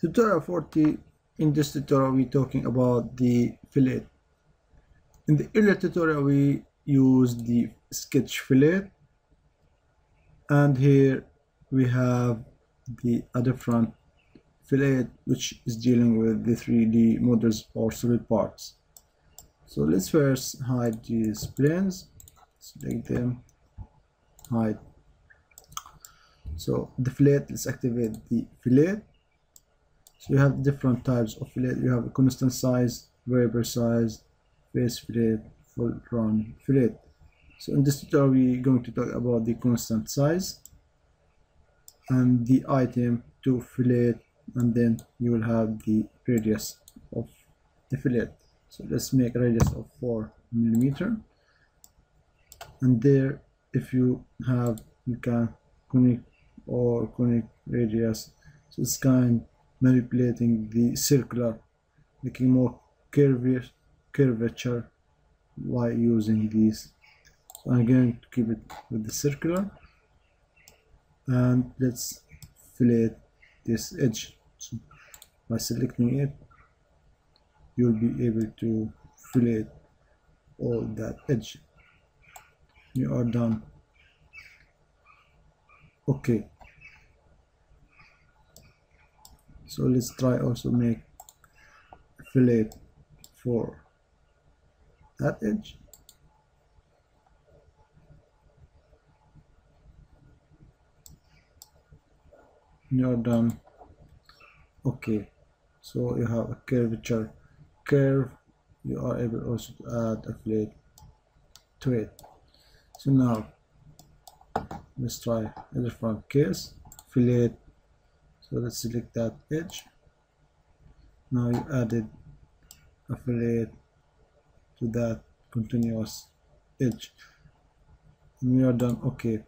Tutorial 40, in this tutorial we're talking about the fillet. In the earlier tutorial we used the sketch fillet and here we have the other front fillet which is dealing with the 3D models or solid parts. So let's first hide these planes, select them, hide. So the fillet, let's activate the fillet so you have different types of fillet. You have a constant size, variable size, face fillet, full round fillet. So in this tutorial we're going to talk about the constant size and the item to fillet and then you will have the radius of the fillet. So let's make a radius of 4 millimeter and there if you have you can conic or conic radius so it's kind manipulating the circular making more curvature curvature while using these I'm going to keep it with the circular. And let's fillet this edge. So by selecting it you'll be able to fillet all that edge. You are done. Okay so let's try also make fillet for that edge. You're done. Okay. So you have a curvature curve. You are able also to add a fillet to it. So now let's try different case. Fillet so let's select that edge. Now you added a fillet to that continuous edge. And we are done. Okay